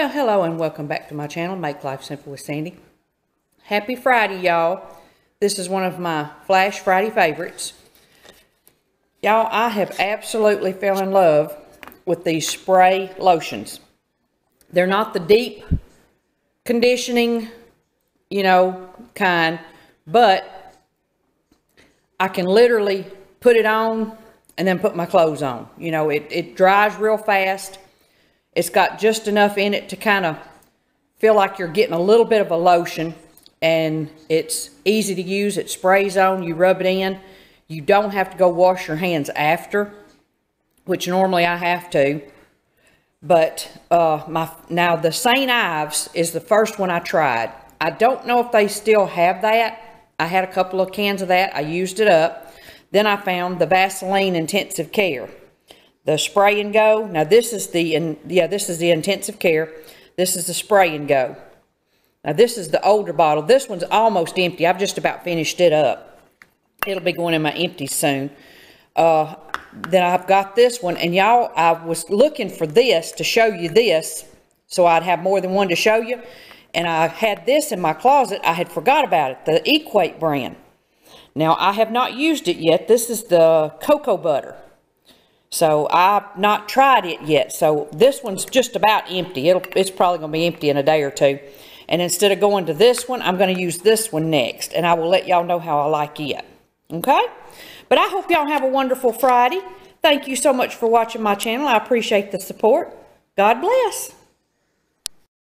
Well, hello and welcome back to my channel, Make Life Simple with Sandi. Happy Friday, y'all. This is one of my Flash Friday favorites. Y'all, I have absolutely fell in love with these spray lotions. They're not the deep conditioning, you know, kind, but I can literally put it on and then put my clothes on. You know, it, it dries real fast. It's got just enough in it to kind of feel like you're getting a little bit of a lotion and it's easy to use. It sprays on, you rub it in. You don't have to go wash your hands after, which normally I have to. But uh, my now the St. Ives is the first one I tried. I don't know if they still have that. I had a couple of cans of that. I used it up. Then I found the Vaseline Intensive Care the spray and go. Now this is the, and yeah, this is the intensive care. This is the spray and go. Now this is the older bottle. This one's almost empty. I've just about finished it up. It'll be going in my empty soon. Uh, then I've got this one, and y'all, I was looking for this to show you this, so I'd have more than one to show you. And I had this in my closet. I had forgot about it, the Equate brand. Now, I have not used it yet. This is the cocoa butter. So I've not tried it yet. So this one's just about empty. It'll, it's probably going to be empty in a day or two. And instead of going to this one, I'm going to use this one next. And I will let y'all know how I like it. Okay? But I hope y'all have a wonderful Friday. Thank you so much for watching my channel. I appreciate the support. God bless.